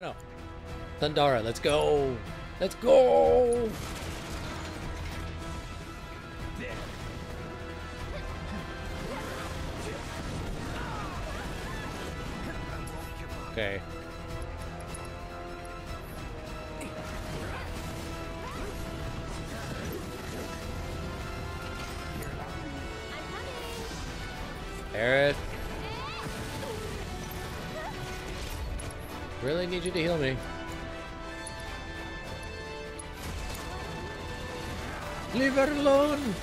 No. Thundara, let's go. Let's go. Okay. Aerith. Really need you to heal me. Leave her alone!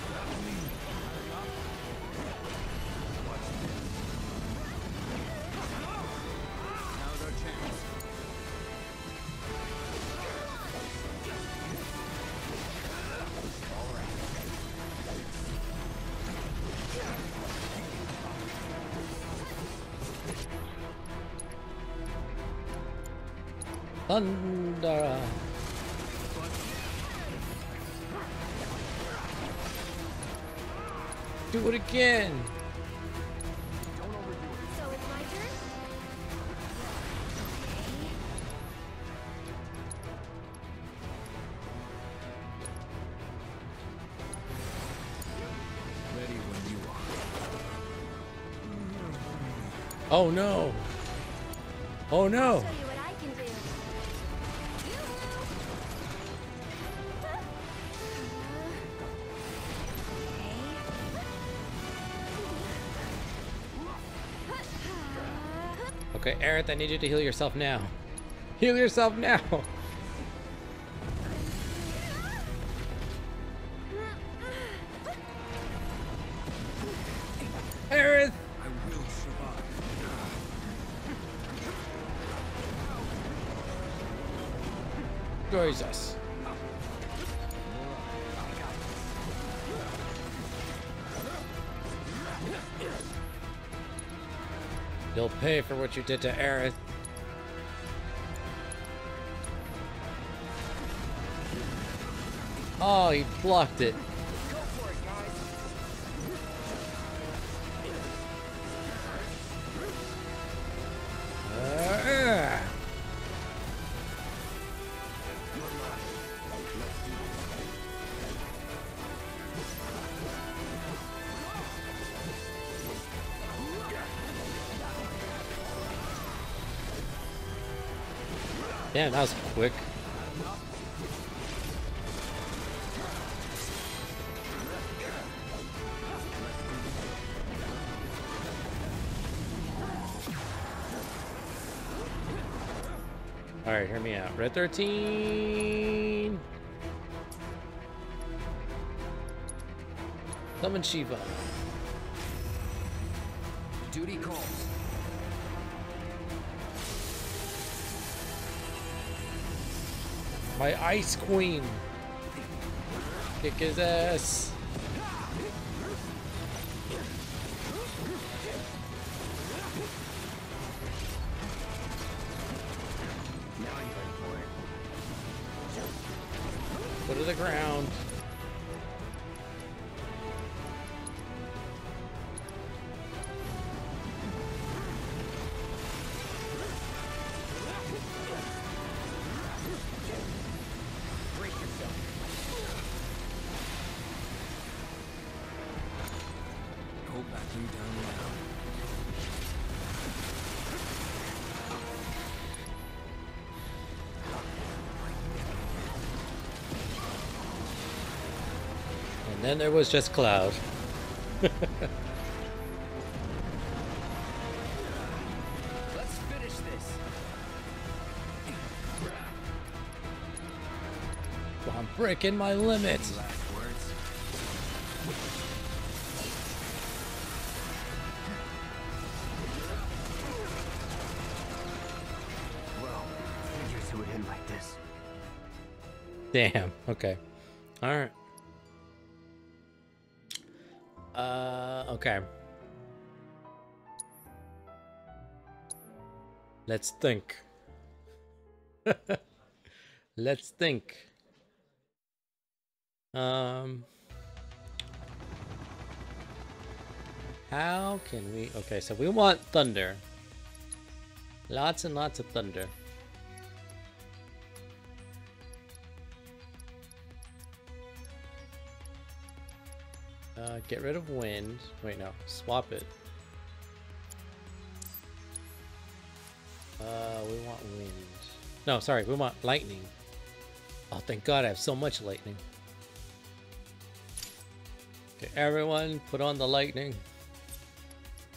Oh no! Oh no! Show you what I can do. Okay, Aerith, I need you to heal yourself now. Heal yourself now! Aerith! Jesus. You'll pay for what you did to Aerith. Oh, he blocked it. Damn, that was quick. Alright, hear me out. Red 13! Summon Shiva. Duty calls. My Ice Queen. Kick his ass. Then there was just Cloud. Let's finish this. I'm breaking my limits. Well, figures it would end like. Damn. Okay. All right. Okay. Let's think. Let's think. Um. How can we? Okay, so we want thunder. Lots and lots of thunder. Uh, get rid of wind. Wait, no. Swap it. Uh, we want wind. No, sorry. We want lightning. Oh, thank God I have so much lightning. Okay, everyone, put on the lightning.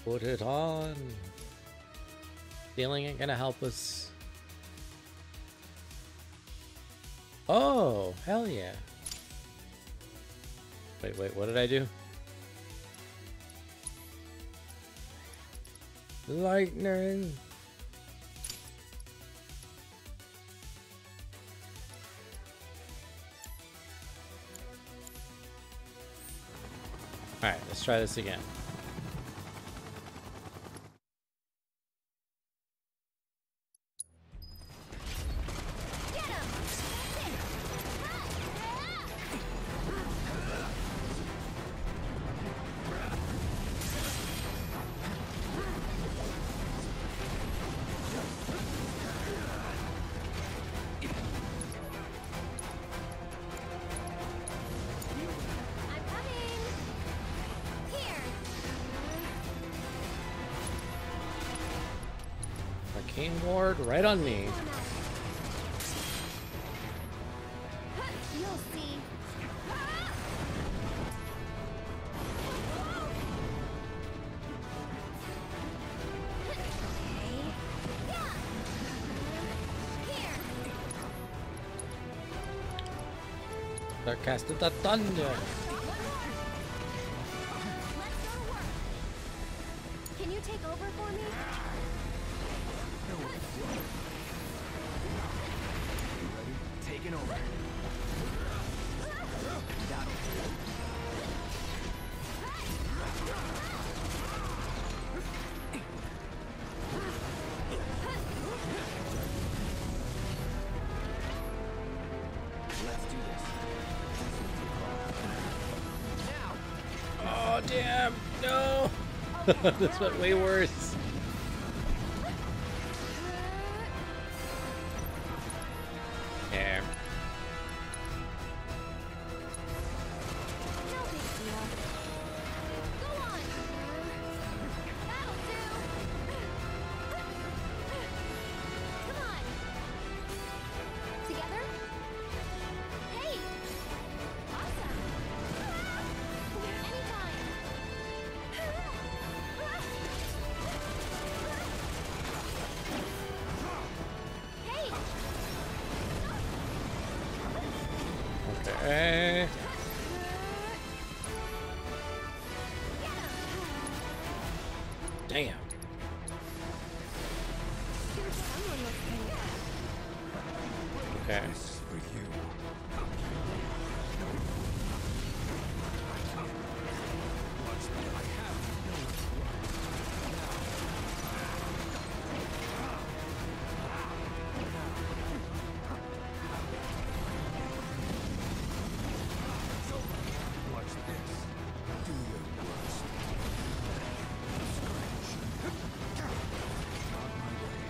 Put it on. Feeling ain't gonna help us. Oh, hell yeah. Wait, wait, what did I do? Lightning. Alright, let's try this again. On me. You'll see. They're casting the thunder. this went way worse. Yeah.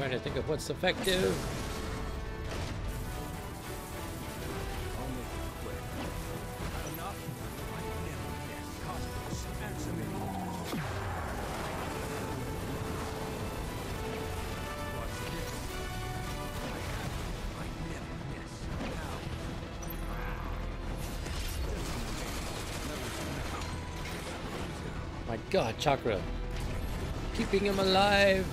Trying to think of what's effective. My god, Chakra. Keeping him alive.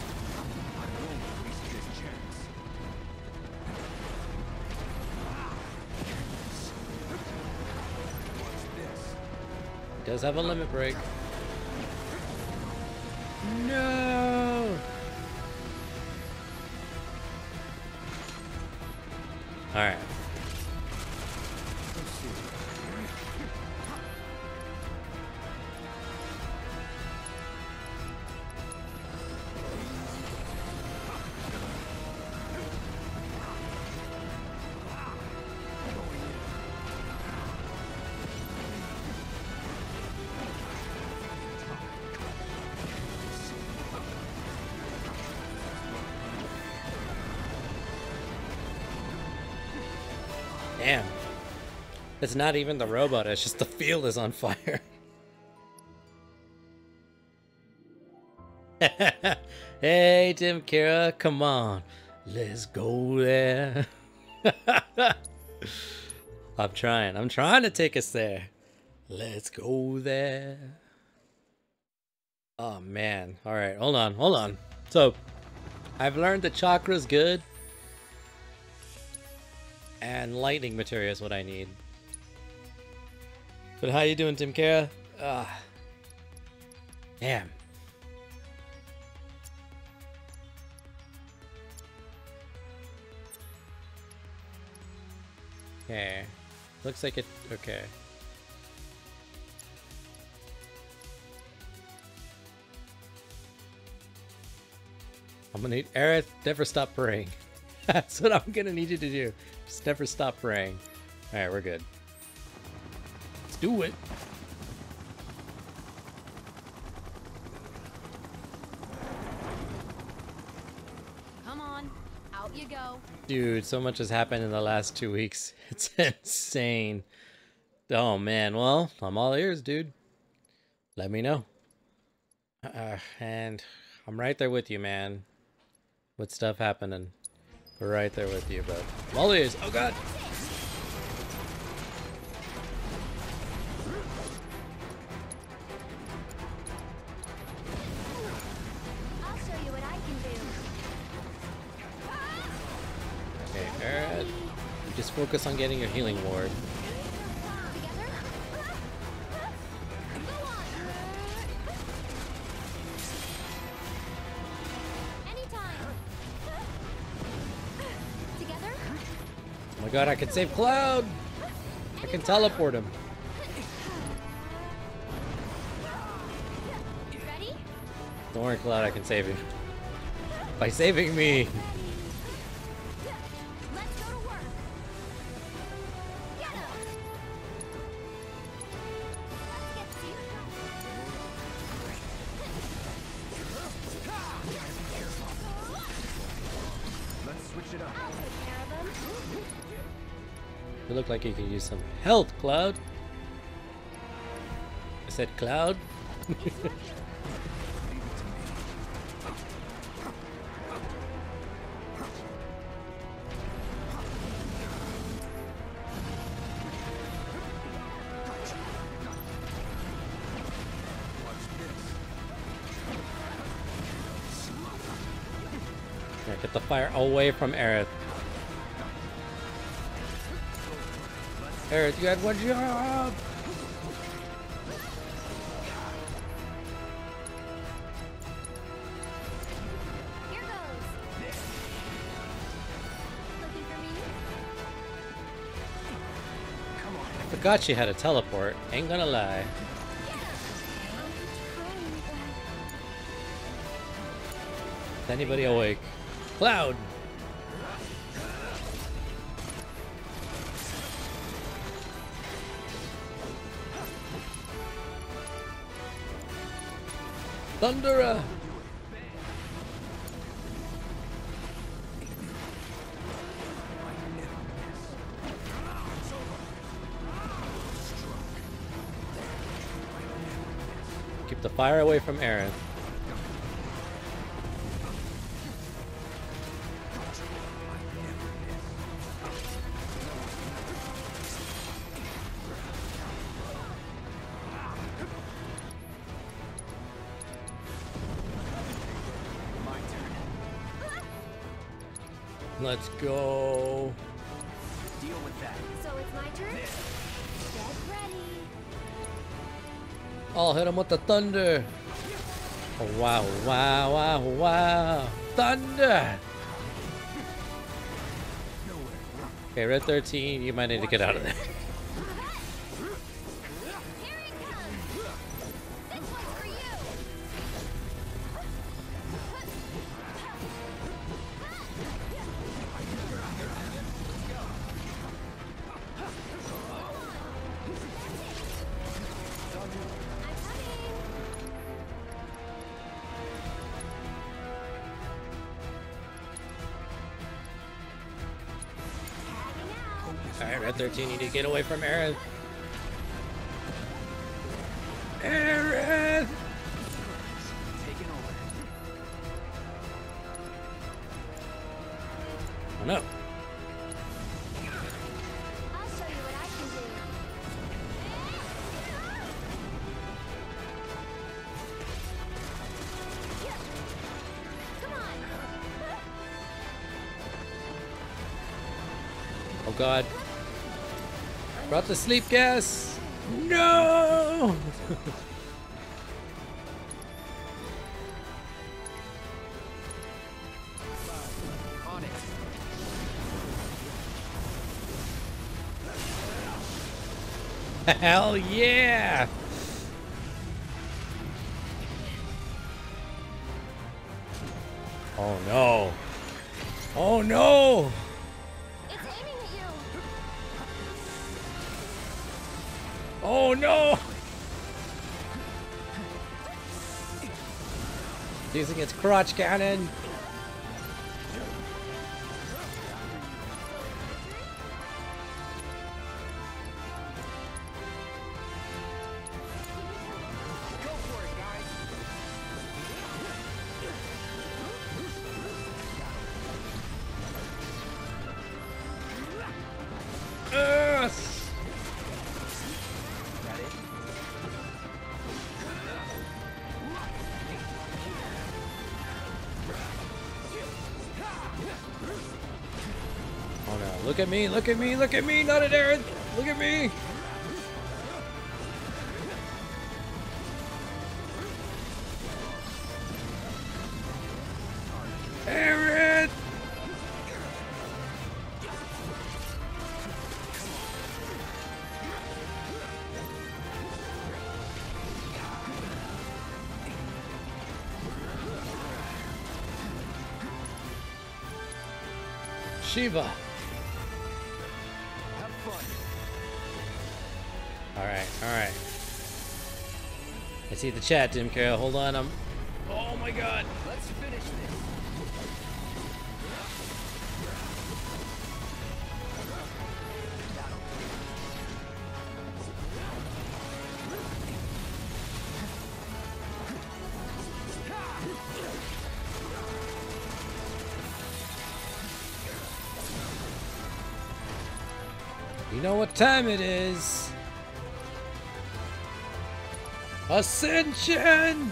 Does have a limit break. No! Alright. It's not even the robot, it's just the field is on fire. hey, Tim Kira, come on. Let's go there. I'm trying. I'm trying to take us there. Let's go there. Oh, man. All right, hold on, hold on. So, I've learned that chakra's good. And lightning materia is what I need. But how you doing, Tim Kara? Ah. Damn. Okay. Looks like it. Okay. I'm gonna need Aerith, never stop praying. That's what I'm gonna need you to do. Just never stop praying. Alright, we're good. Let's do it. Come on, out you go. Dude, so much has happened in the last two weeks. It's insane. Oh man, well, I'm all ears, dude. Let me know. Uh, and I'm right there with you, man. With stuff happening. We're right there with you, bro. I'm all ears. Oh god! Just focus on getting your healing ward. Oh my god, I can save Cloud! I can teleport him. Don't worry, Cloud, I can save you. By saving me! Look like you can use some health, Cloud. I said Cloud. Get the fire away from Aerith. Aerith, you had one job! On. Forgot she had a teleport. Ain't gonna lie. Is anybody awake? Cloud! Thundara! Keep the fire away from Aaron. Let's go. Deal with that. So it's my turn? Get ready. I'll hit him with the thunder. Oh, wow, wow, wow, wow. Thunder! Okay, red 13, you might need to get out of there. Alright, Red 13, you need to get away from Aerith. Aerith! Taken over. Oh no. Oh, god. The sleep gas. No. Hell yeah. Oh no. Oh no. No. Using its crotch cannon. Look at me. Look at me. Look at me. Not an Aaron. Look at me. Aaron. Shiva. I see the chat, Tim Carroll. Hold on, I'm. Oh my God. Let's finish this. You know what time it is? Ascension!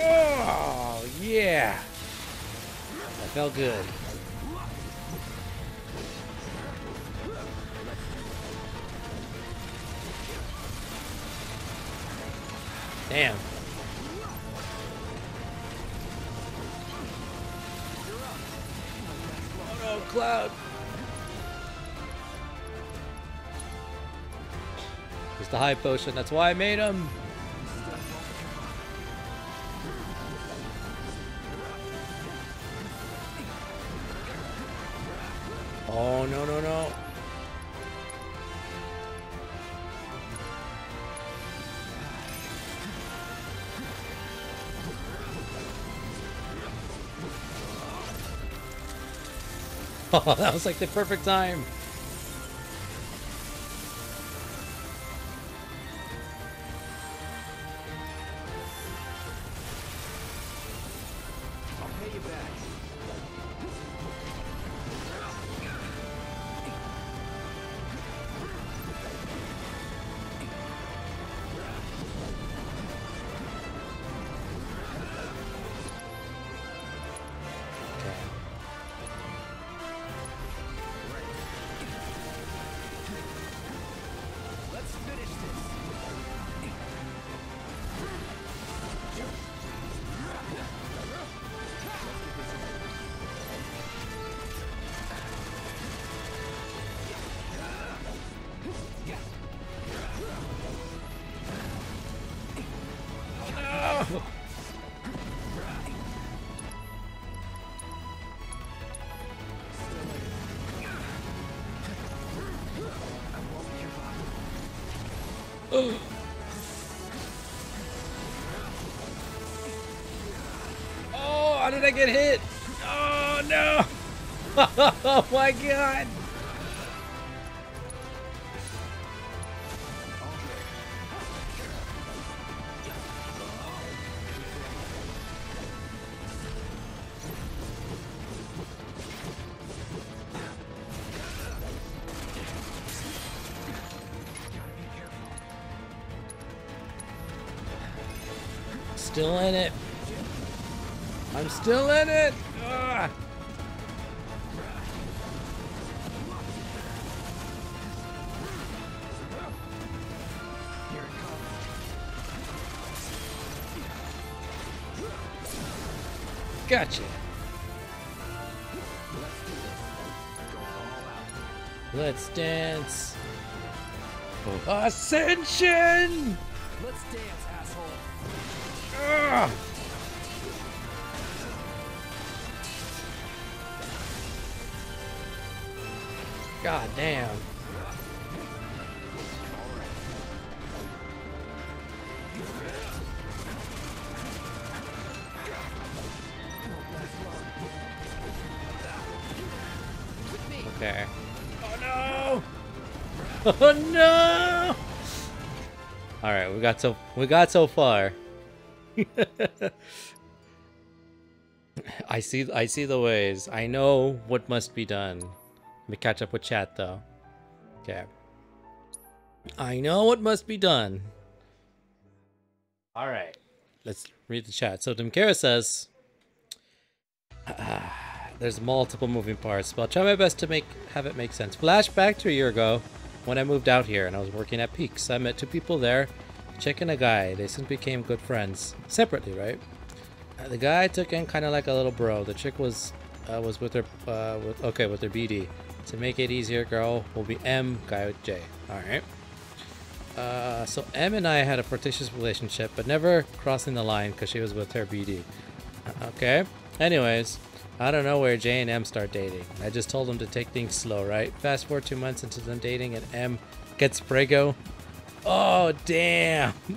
Oh, yeah! That felt good. Potion, that's why I made him! Oh no no no! Oh, that was like the perfect time. Oh my god! Gotcha. Let's do this. Going all out. Let's dance. Ascension! Let's dance, asshole. Ugh. God damn. Oh no! All right, we got so we got so far. I see I see the ways. I know what must be done. Let me catch up with chat though. Okay. I know what must be done. All right. Let's read the chat. So Dimkara says there's multiple moving parts, but I'll try my best to make have it make sense. Flashback to a year ago when I moved out here and I was working at Peaks. I met two people there, a chick and a guy. They soon became good friends. Separately, right? Uh, the guy took in kind of like a little bro. The chick was uh, was with her uh, with okay with her BD. To make it easier, girl will be M, guy with J. All right. Uh, so M and I had a flirtatious relationship, but never crossing the line because she was with her BD. Uh, okay. Anyways, I don't know where J and M start dating. I just told them to take things slow, right? Fast forward two months into them dating, and M gets Prego. Oh damn!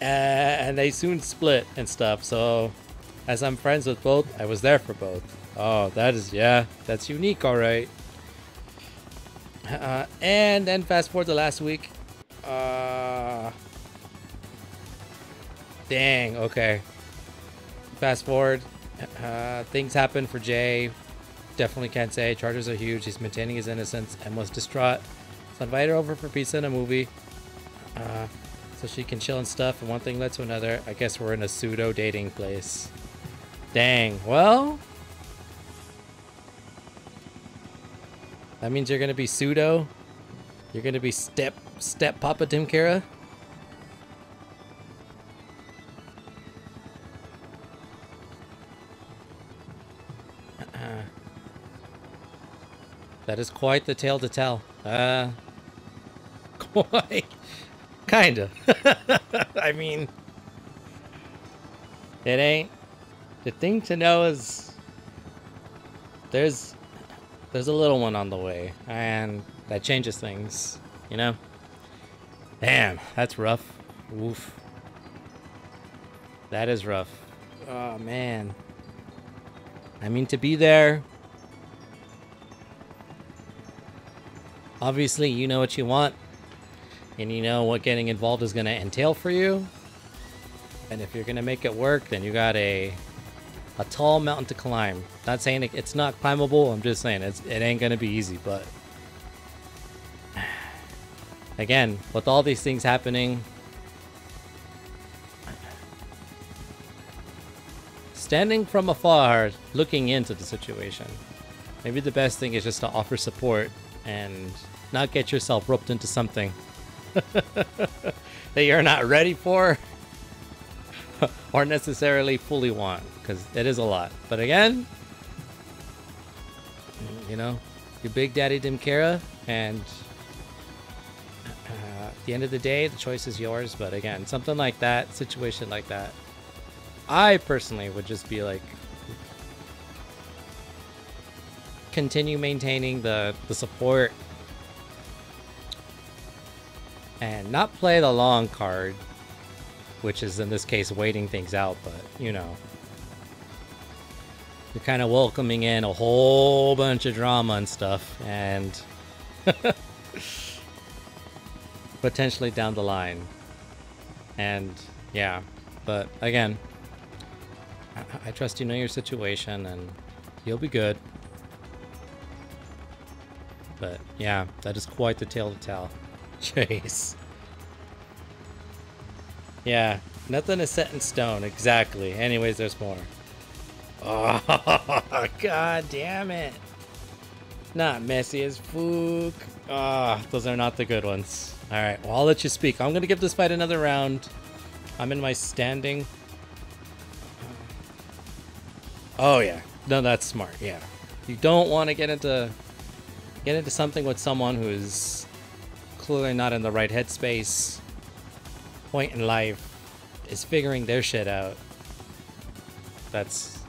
uh, and they soon split and stuff. So, as I'm friends with both, I was there for both. Oh, that is yeah, that's unique, all right. Uh, and then fast forward to last week. Uh, dang. Okay. Fast forward. Uh, things happen for Jay. Definitely can't say. Charges are huge. He's maintaining his innocence and was distraught. So I invited her over for pizza and a movie. Uh, so she can chill and stuff. And one thing led to another. I guess we're in a pseudo dating place. Dang. Well, that means you're gonna be pseudo. You're gonna be step step Papa Tim Kara. That is quite the tale to tell. Uh, quite, kinda. I mean, it ain't. The thing to know is there's there's a little one on the way, and that changes things. You know. Damn, that's rough. Oof. That is rough. Oh man. I mean to be there obviously you know what you want and you know what getting involved is going to entail for you. And if you're going to make it work then you got a a tall mountain to climb. Not saying it, it's not climbable i'm just saying it's, it ain't going to be easy but again with all these things happening standing from afar looking into the situation maybe the best thing is just to offer support and not get yourself roped into something that you're not ready for or necessarily fully want because it is a lot. But again, you know, your big daddy Dimkara, and uh, at the end of the day, the choice is yours. But again, something like that, situation like that, I personally would just be like, continue maintaining the the support and not play the long card which is in this case waiting things out but you know. You're kind of welcoming in a whole bunch of drama and stuff and potentially down the line. And yeah but again I, I trust you know your situation and you'll be good but yeah, that is quite the tale to tell. Chase. Yeah, Nothing is set in stone, exactly. Anyways, there's more. Oh, god damn it. Not messy as fuck. Ah, those are not the good ones. Alright, well, I'll let you speak. I'm gonna give this fight another round. I'm in my standing. Oh, yeah. No, that's smart, yeah. You don't want to get into get into something with someone who is clearly not in the right headspace, point in life, is figuring their shit out. That's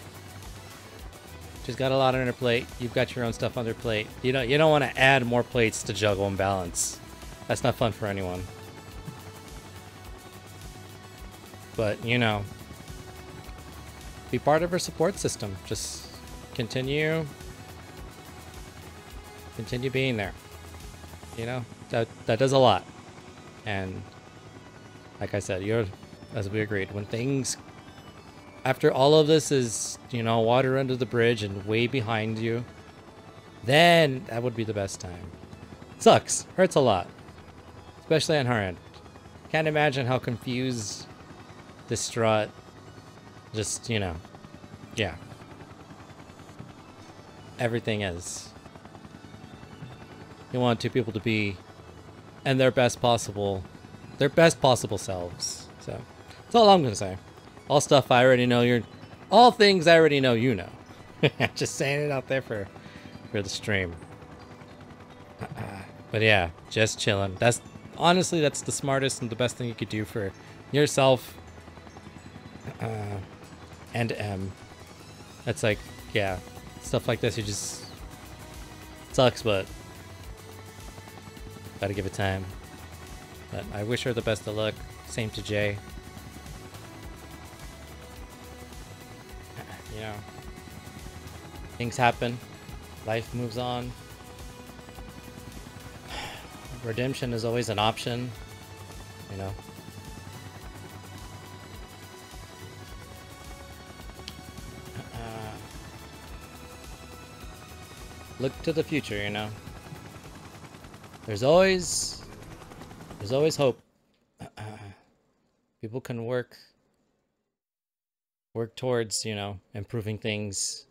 she's got a lot on her plate. You've got your own stuff on their plate. You don't you don't want to add more plates to juggle and balance. That's not fun for anyone. But you know, be part of her support system. Just continue continue being there. You know, that that does a lot. And like I said, you're as we agreed, when things after all of this is, you know, water under the bridge and way behind you, then that would be the best time. Sucks. Hurts a lot. Especially on her end. Can't imagine how confused, distraught, just, you know, yeah. Everything is. You want two people to be and their best possible, their best possible selves. So. That's all I'm gonna say. All stuff I already know. You're all things I already know. You know. just saying it out there for for the stream. but yeah, just chilling. That's honestly that's the smartest and the best thing you could do for yourself uh, and M. That's like yeah, stuff like this. You just sucks, but gotta give it time. But I wish her the best of luck. Same to Jay. you know, things happen, life moves on. Redemption is always an option, you know. Look to the future, you know. There's always, there's always hope. People can work work towards, you know, improving things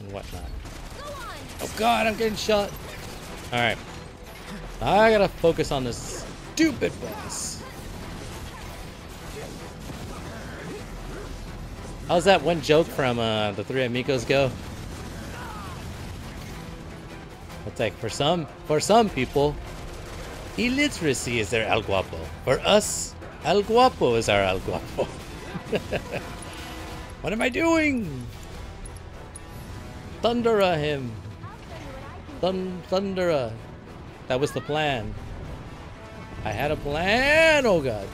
and whatnot. Oh god, I'm getting shot. Alright. I gotta focus on this stupid boss. How's that one joke from uh, the Three Amigos go? It's like for some for some people, illiteracy is their El Guapo. For us, El Guapo is our El Guapo. What am I doing? Thundara him. Thun Thundara. That was the plan. I had a plan. Oh god.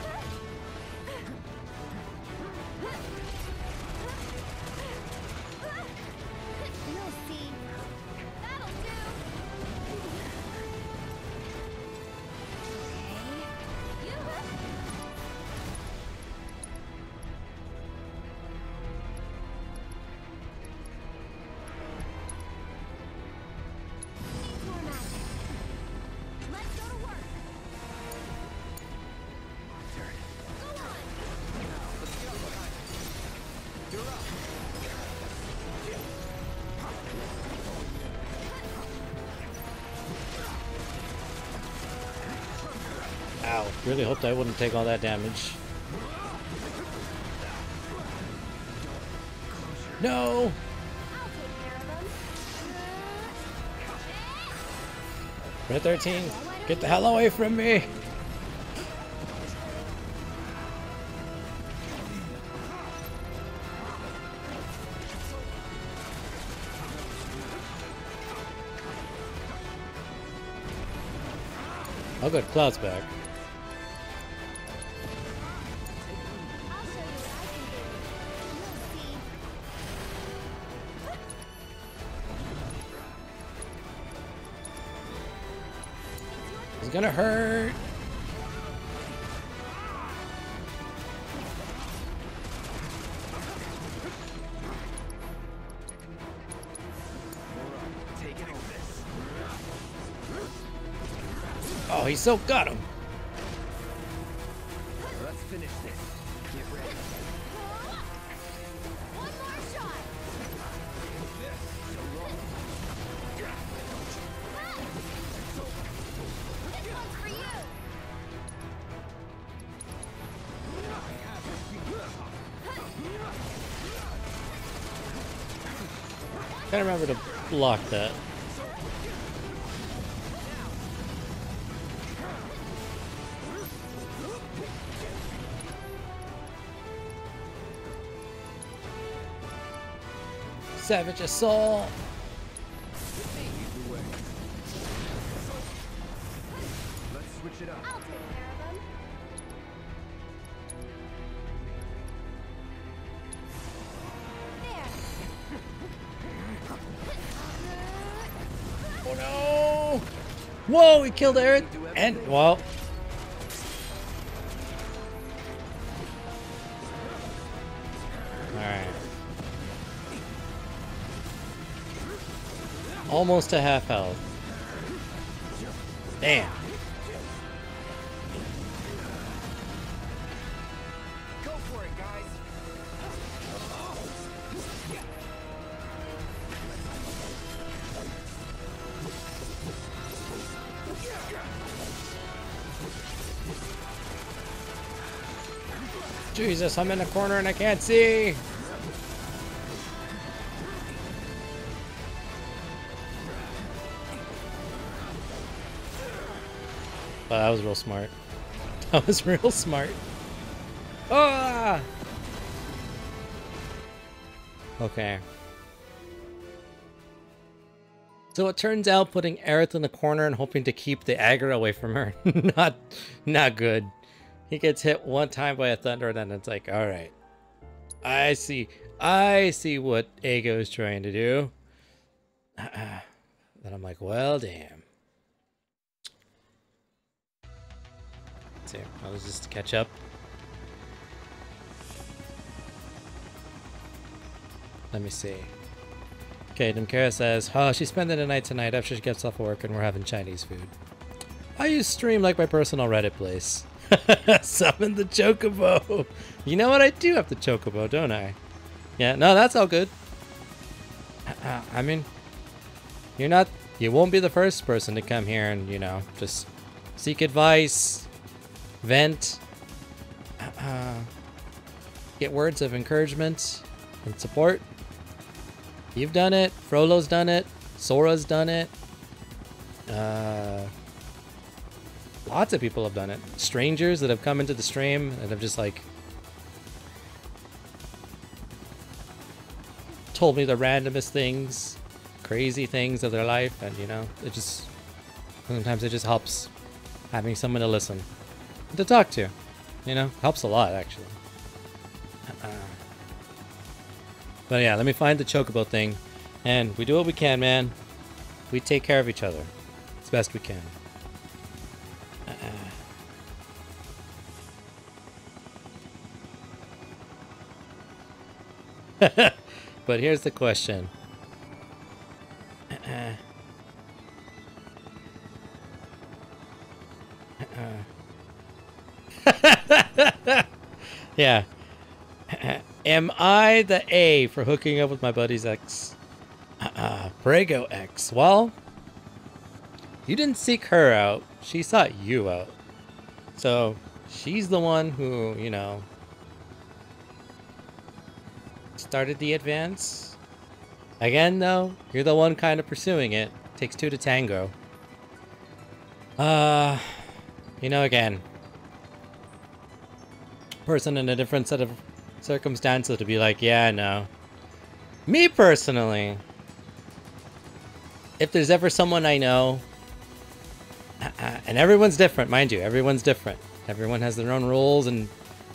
Really hoped I wouldn't take all that damage. No! Red 13, get the hell away from me! Oh good, Cloud's back. It's gonna hurt. Oh, he so got him. Block that. Savage assault. Killed Aaron. And well. Alright. Almost to half health. Damn. Jesus, I'm in a corner and I can't see. Oh, that was real smart. That was real smart. Ah! Okay. So it turns out putting Aerith in the corner and hoping to keep the aggro away from her, not, not good. He gets hit one time by a thunder, and then it's like, all right, I see, I see what Eggo is trying to do. then I'm like, well, damn. See, I was just to catch up. Let me see. Okay, Dimkara says, oh, she's spending the night tonight after she gets off work and we're having Chinese food. I use Stream like my personal Reddit place. Summon the Chocobo. You know what? I do have the Chocobo, don't I? Yeah, no, that's all good. I mean, you're not, you won't be the first person to come here and, you know, just seek advice, vent, uh, get words of encouragement and support. You've done it. Frollo's done it. Sora's done it. Uh, lots of people have done it. Strangers that have come into the stream and have just like told me the randomest things, crazy things of their life, and you know, it just sometimes it just helps having someone to listen, to talk to. You know, helps a lot actually. Uh, but yeah, let me find the chocobo thing, and we do what we can, man. We take care of each other as best we can. but here's the question. yeah. Am I the A for hooking up with my buddy's ex? Uh, Brago ex. Well, you didn't seek her out. She sought you out. So, she's the one who, you know, started the advance. Again, though, you're the one kind of pursuing it. Takes two to tango. Uh, you know, again, person in a different set of circumstances to be like, yeah, no. Me personally, if there's ever someone I know, and everyone's different, mind you, everyone's different. Everyone has their own rules and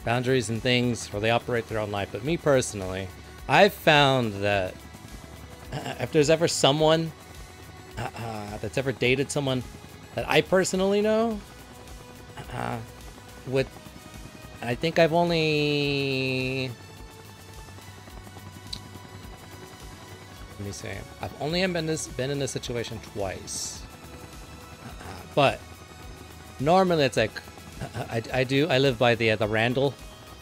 boundaries and things, where they operate their own life. But me personally, I've found that if there's ever someone uh, uh, that's ever dated someone that I personally know, uh, with, I think I've only, let me say, I've only been this been in this situation twice, but normally it's like, I, I do I live by the the Randal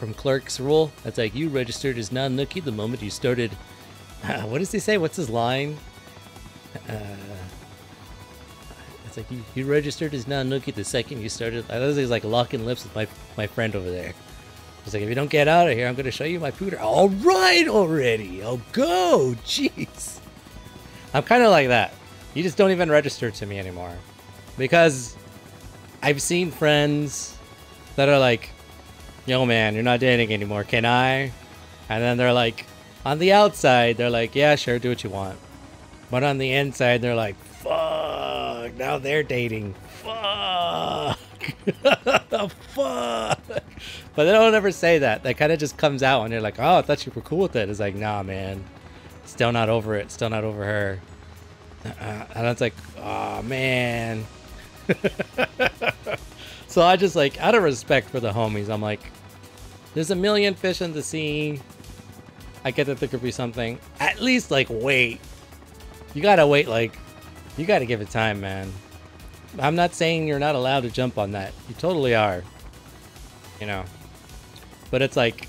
from Clerk's rule. That's like you registered as non-nookie the moment you started. what does he say? What's his line? Uh, it's like you, you registered as non-nookie the second you started. I was like locking lips with my my friend over there. He's like, if you don't get out of here, I'm gonna show you my pooter. All right, already. I'll go. Jeez. I'm kind of like that. You just don't even register to me anymore, because I've seen friends that are like, "Yo, man, you're not dating anymore. Can I?" And then they're like, on the outside, they're like, "Yeah, sure, do what you want," but on the inside, they're like, "Fuck." Now they're dating. Fuck. The fuck. But they don't ever say that. That kind of just comes out and they're like, "Oh, I thought you were cool with it." It's like, "Nah, man. Still not over it. Still not over her." Uh, and it's like, "Oh man." so I just like, out of respect for the homies, I'm like, "There's a million fish in the sea." I get that there could be something. At least like wait. You gotta wait. Like, you gotta give it time, man. I'm not saying you're not allowed to jump on that. You totally are. You know. But it's like,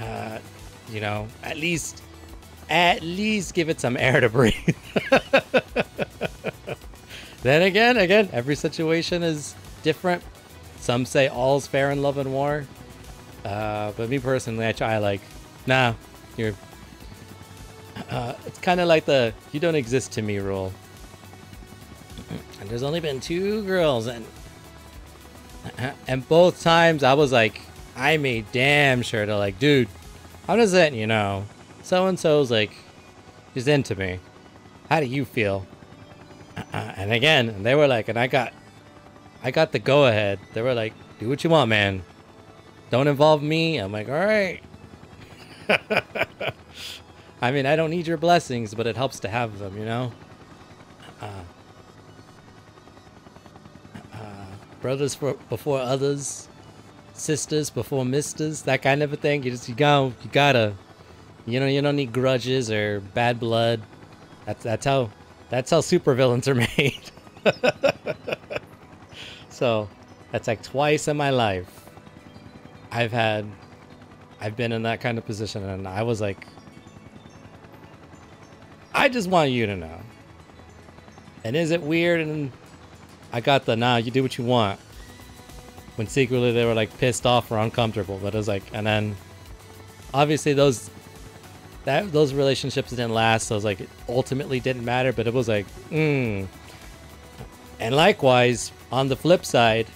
uh, you know, at least, at least give it some air to breathe. then again, again, every situation is different. Some say all's fair in love and war. Uh, but me personally, I try like, nah, you're. Uh, it's kind of like the "you don't exist to me" rule. And there's only been two girls, and and both times I was like, I made damn sure to like, dude, I'm just letting you know, so and so's like, is into me. How do you feel? Uh, and again, they were like, and I got, I got the go ahead. They were like, do what you want, man. Don't involve me. I'm like, all right. I mean, I don't need your blessings, but it helps to have them, you know? Uh, uh, brothers for, before others, sisters before misters, that kind of a thing. You just, you go, you gotta, you know, you don't need grudges or bad blood. That's, that's how, that's how supervillains are made. so, that's like twice in my life. I've had, I've been in that kind of position, and I was like, I just want you to know. And is it weird? And I got the nah, you do what you want. When secretly they were like pissed off or uncomfortable, but it was like, and then obviously those that those relationships didn't last. So it was like it ultimately didn't matter, but it was like, mm. And likewise, on the flip side,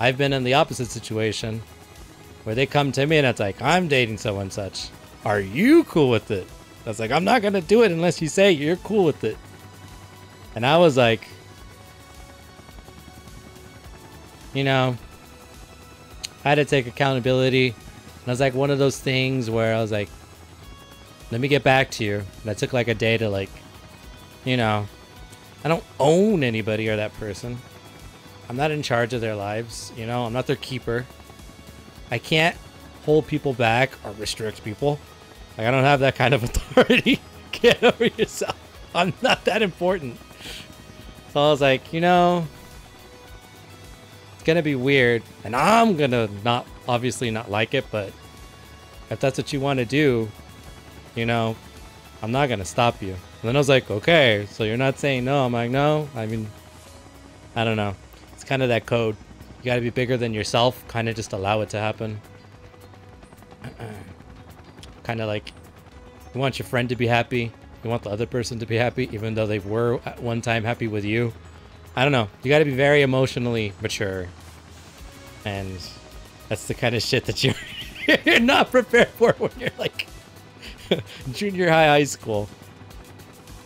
I've been in the opposite situation where they come to me and it's like, I'm dating so and such. Are you cool with it? I was like, I'm not gonna do it unless you say you're cool with it. And I was like, you know, I had to take accountability. And I was like one of those things where I was like, let me get back to you. That took like a day to like, you know, I don't own anybody or that person. I'm not in charge of their lives, you know, I'm not their keeper. I can't hold people back or restrict people. Like I don't have that kind of authority. Get over yourself. I'm not that important. So I was like, you know, it's gonna be weird, and I'm gonna not obviously not like it, but if that's what you want to do, you know, I'm not gonna stop you. And then I was like, okay, so you're not saying no. I'm like, no. I mean, I don't know. It's kind of that code. You gotta be bigger than yourself. Kind of just allow it to happen. kind of like you want your friend to be happy. You want the other person to be happy, even though they were at one time happy with you. I don't know. You got to be very emotionally mature, and that's the kind of shit that you're you're not prepared for when you're like junior high, high school.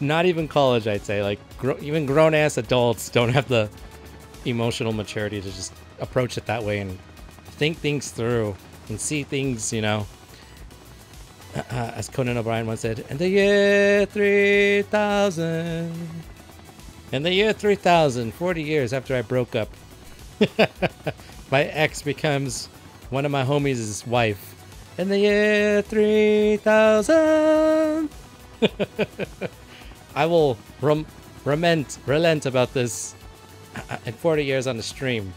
Not even college, I'd say. Like even grown ass adults don't have the emotional maturity to just approach it that way and think things through and see things, you know, uh, as Conan O'Brien once said, in the year 3000. In the year 3000, 40 years after I broke up, my ex becomes one of my homies' wife. In the year 3000. I will rom- relent, relent about this uh, in 40 years on the stream.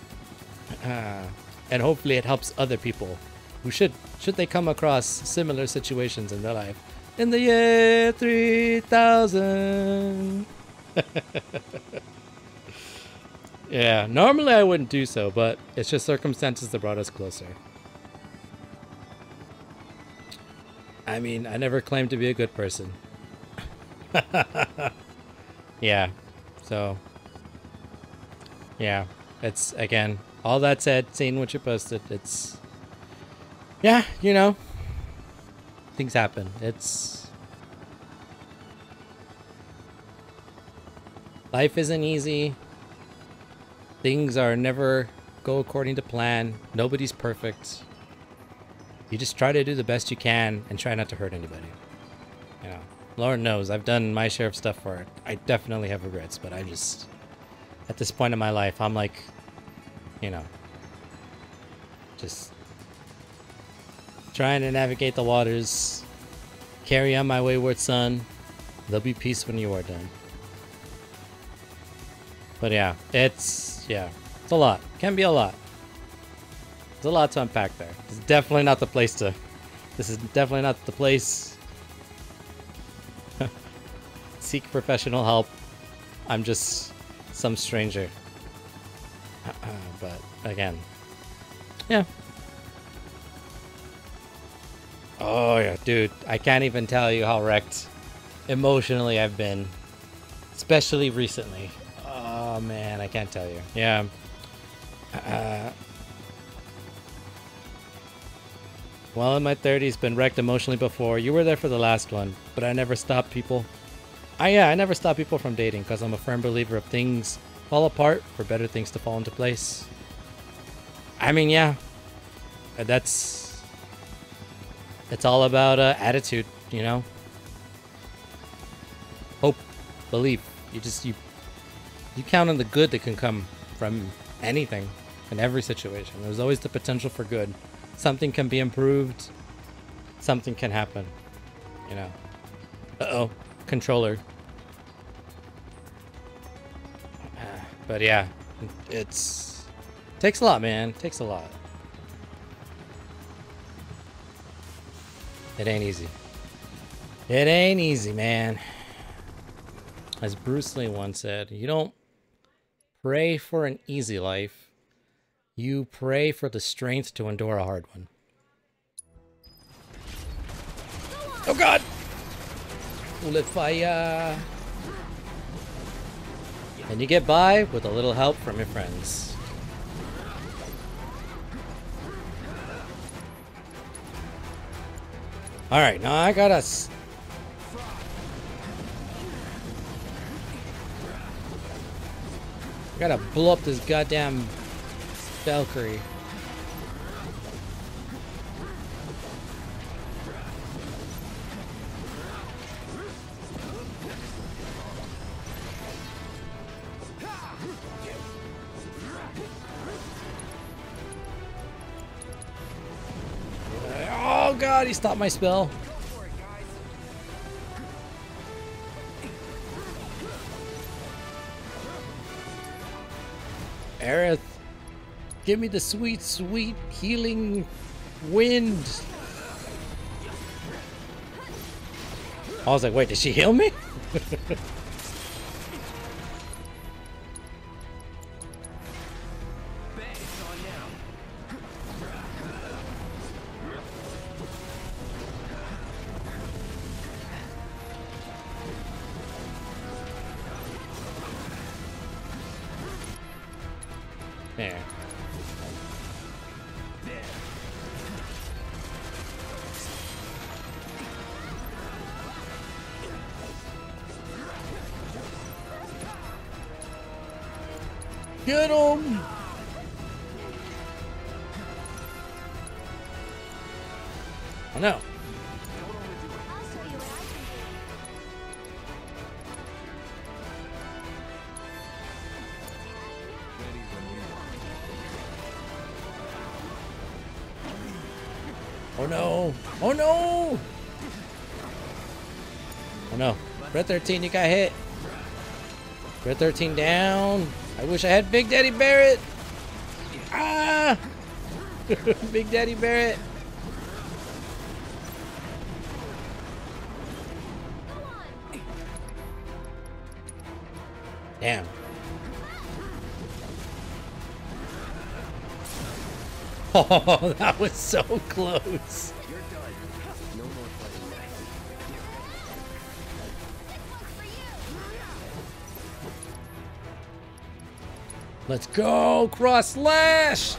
Uh, and hopefully it helps other people who should should they come across similar situations in their life in the year 3000 yeah normally i wouldn't do so but it's just circumstances that brought us closer i mean i never claimed to be a good person. Yeah so yeah it's again all that said seeing what you posted it's yeah you know things happen. It's life isn't easy. Things are never go according to plan. Nobody's perfect you just try to do the best you can and try not to hurt anybody. You know lord knows i've done my share of stuff for it. I definitely have regrets but i just at this point in my life i'm like you know just trying to navigate the waters carry on my wayward son. There'll be peace when you are done. But yeah it's yeah it's a lot. Can be a lot a lot to unpack there. It's definitely not the place to this is definitely not the place seek professional help. I'm just some stranger. But again yeah. Oh yeah dude i can't even tell you how wrecked emotionally i've been especially recently. Oh man i can't tell you. Yeah. Uh, well in my 30s been wrecked emotionally before you were there for the last one but i never stopped people I yeah, I never stop people from dating because I'm a firm believer of things fall apart for better things to fall into place. I mean, yeah, uh, that's it's all about uh, attitude, you know. Hope, belief. You just you you count on the good that can come from anything in every situation. There's always the potential for good. Something can be improved. Something can happen. You know. Uh oh controller. But yeah, it's takes a lot, man. Takes a lot. It ain't easy. It ain't easy, man. As Bruce Lee once said, you don't pray for an easy life. You pray for the strength to endure a hard one. Oh god! Bullet fire! And you get by with a little help from your friends. Alright, now I got us. I gotta blow up this goddamn Valkyrie. Oh god, he stopped my spell. Aerith, give me the sweet, sweet healing wind. I was like, wait, did she heal me? you are. Oh no! Oh no! Oh no. Red 13, you got hit. Red 13 down. I wish I had Big Daddy Barret. Ah! Big Daddy Barret. Oh, that was so close. No. Let's go, cross slash.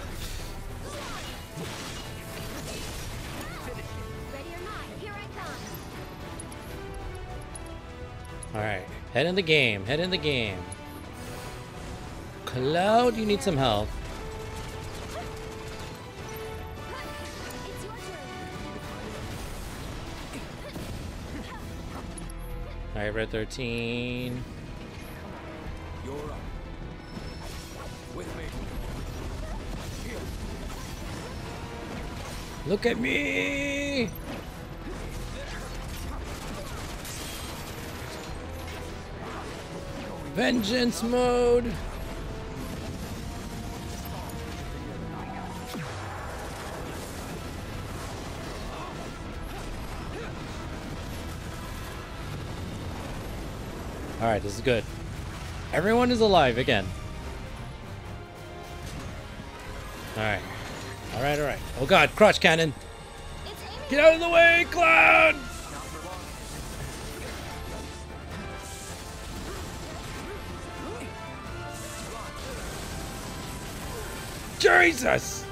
All right, head in the game. Head in the game. Cloud, you need some help. Red 13. You're up. With me. Here. Look at me. Vengeance mode. All right, this is good. Everyone is alive again. All right. All right, all right. Oh god, crotch cannon. Get out of the way, Cloud! Jesus!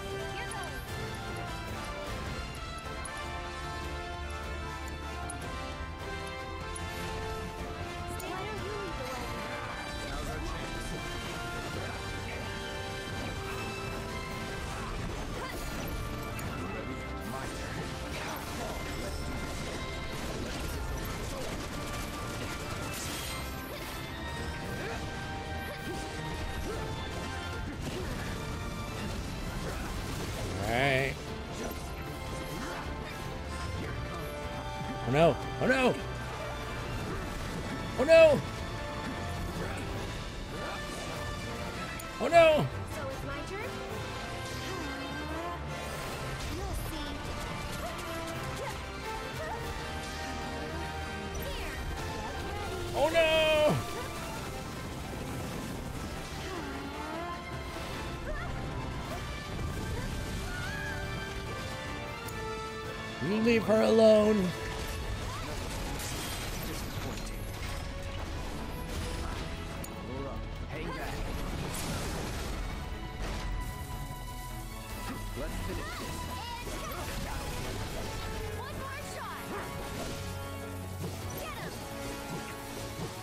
Get him.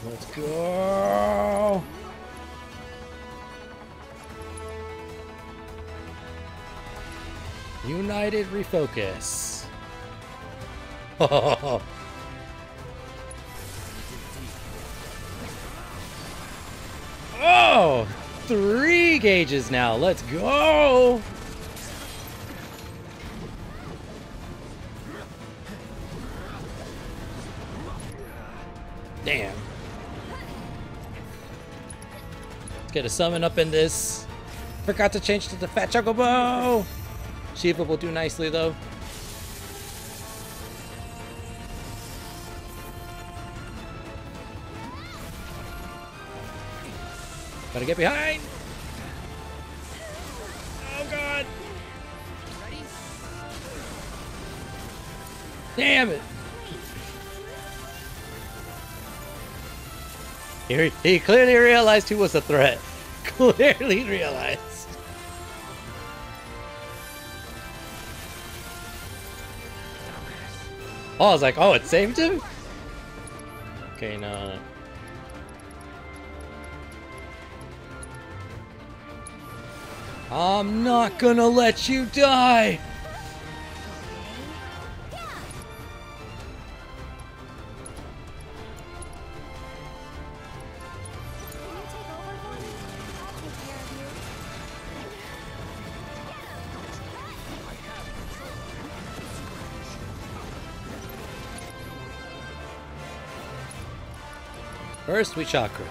Let's go. United refocus. Oh, three gauges now. Let's go. Damn. Let's get a summon up in this. Forgot to change to the Fat Chocobo. Shiva will do nicely though. Gotta get behind. Oh god. Damn it. He, he clearly realized he was a threat. Clearly realized. Oh, I was like, oh, it saved him? Okay, no, no. I'm not gonna let you die! First, we chakra.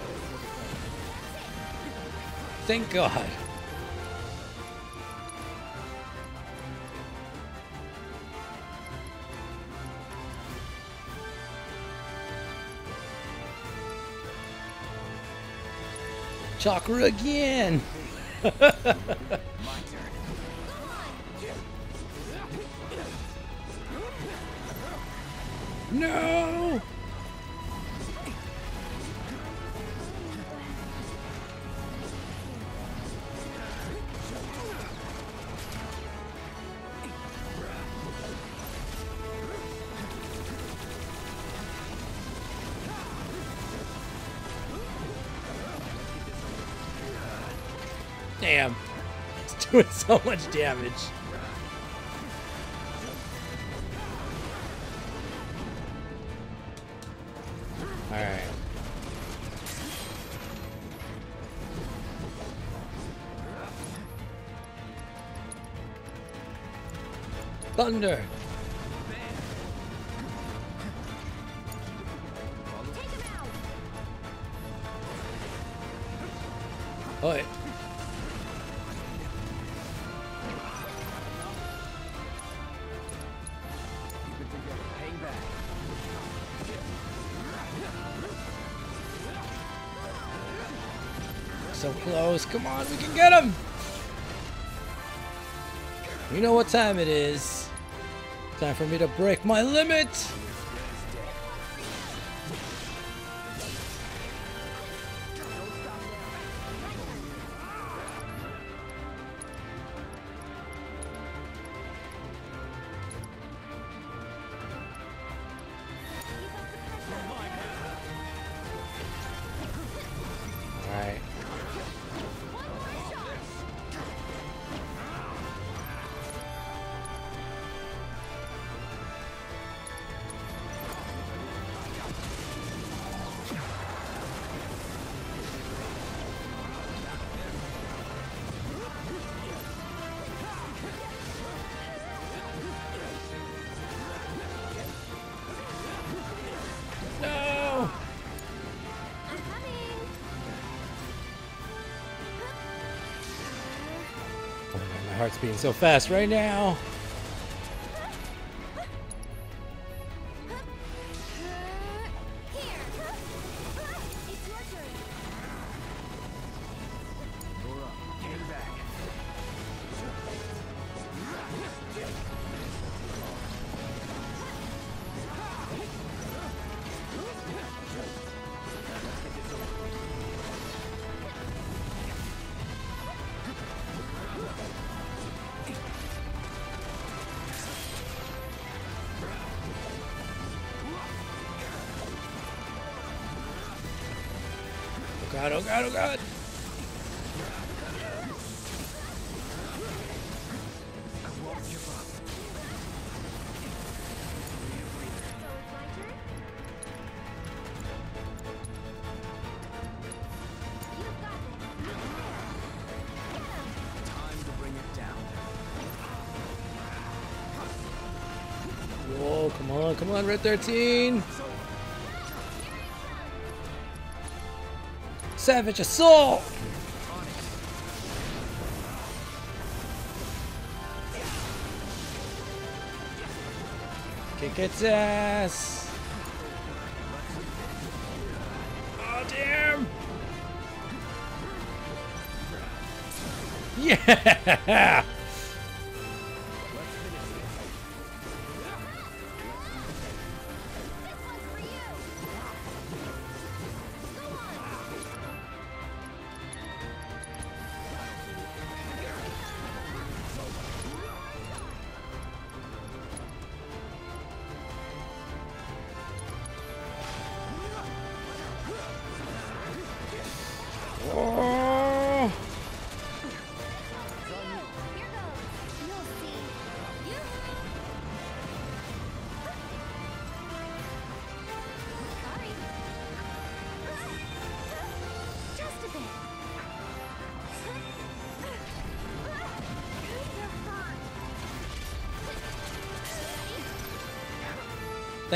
Thank God. Chakra again. No. doing so much damage. Alright. Thunder! Come on, we can get him! You know what time it is. Time for me to break my limit! Man, being so fast right now. It down. Oh Whoa, come on, come on, Red 13! Savage Assault! Kick its ass! Oh, damn! Yeah!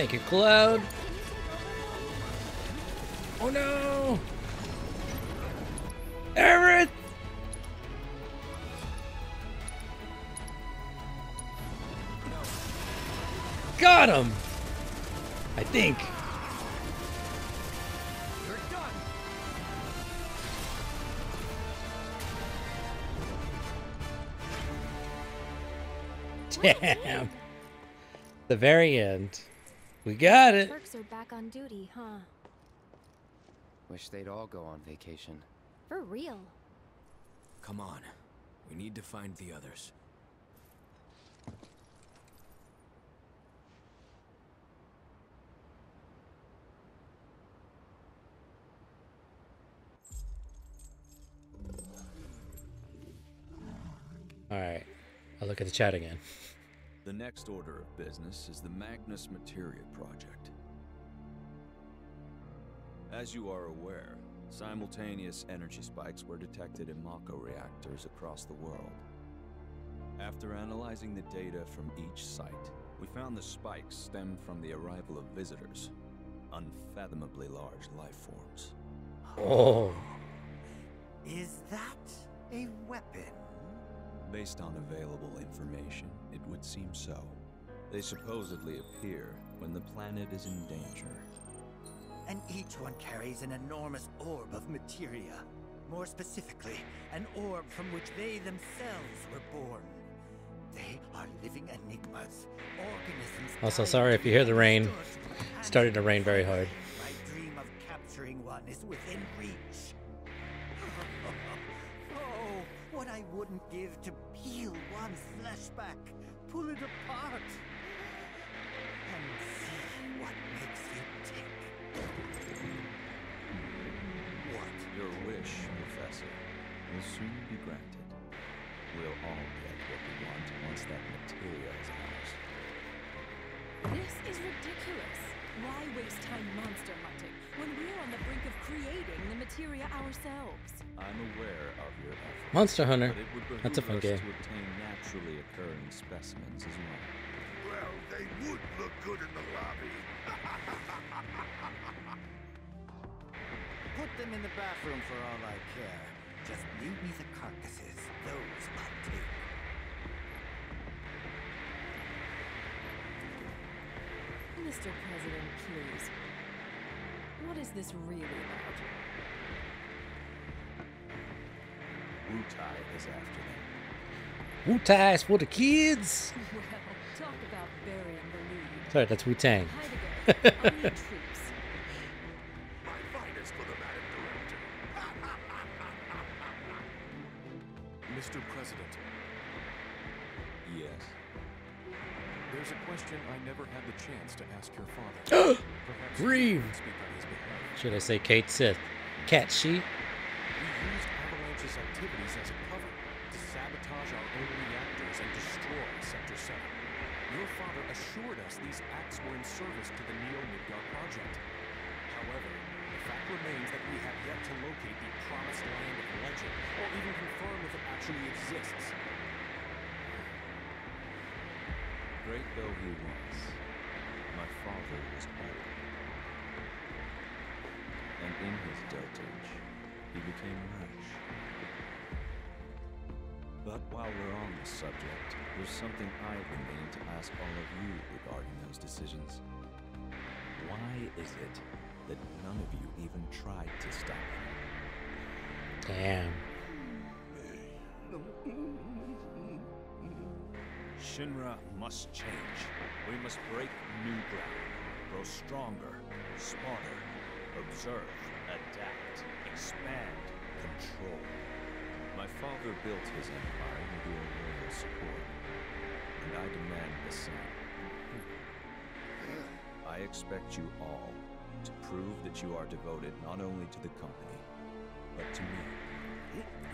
Thank you, Cloud. Oh no! Everett! Got him! I think. Damn. The very end. We got it. Turks are back on duty, huh? Wish they'd all go on vacation. For real. Come on. We need to find the others. All right. I'll look at the chat again. The next order of business is the Magnus Materia Project. As you are aware, simultaneous energy spikes were detected in Mako reactors across the world. After analyzing the data from each site, we found the spikes stemmed from the arrival of visitors, unfathomably large life forms. Oh. Is that a weapon? Based on available information, it would seem so. They supposedly appear when the planet is in danger. And each one carries an enormous orb of materia. More specifically, an orb from which they themselves were born. They are living enigmas, organisms. Also, sorry if you hear the rain. It's Starting to rain very hard. My dream of capturing one is within reach. oh, what I wouldn't give to peel one's flesh back, pull it apart, and see what makes you tick. What? Your wish, Professor, will soon be granted. We'll all get what we want once that material is ours. This is ridiculous. Why waste time monster hunting when we're on the brink of creating the materia ourselves? I'm aware of your efforts. Monster Hunter. But it would That's a fun game. to obtain naturally occurring specimens as well. Well, they would look good in the lobby. Put them in the bathroom for all I care. Just leave me the carcasses. Those I'll take. Mr. President, please. What is this really about? Wutai is after them. Wutai's for the kids. Well, talk about burying the lead. Sorry, that's Wu Tang. Heidegger, I need troops. My finest for the Madam Director. Mr. President, Yes. there's a question I never had the chance to ask your father. Perhaps Reeve. can speak on his behalf. Should I say Cait Sith? Cat she? Avalanche's activities as a cover to sabotage our own reactors and destroy Sector 7. Your father assured us these acts were in service to the Neo-Midgar project. However, the fact remains that we have yet to locate the promised land of legend, or even confirm if it actually exists. Great though he was, my father was old. And in his dotage, he became rash. But while we're on the subject, there's something I've been meaning to ask all of you regarding those decisions. Why is it that none of you even tried to stop him? Damn. Shinra must change. We must break new ground, grow stronger, smarter, observe, adapt, expand, control. My father built his empire with your loyal support, and I demand the same. Hmm. I expect you all to prove that you are devoted not only to the company, but to me. Hmm.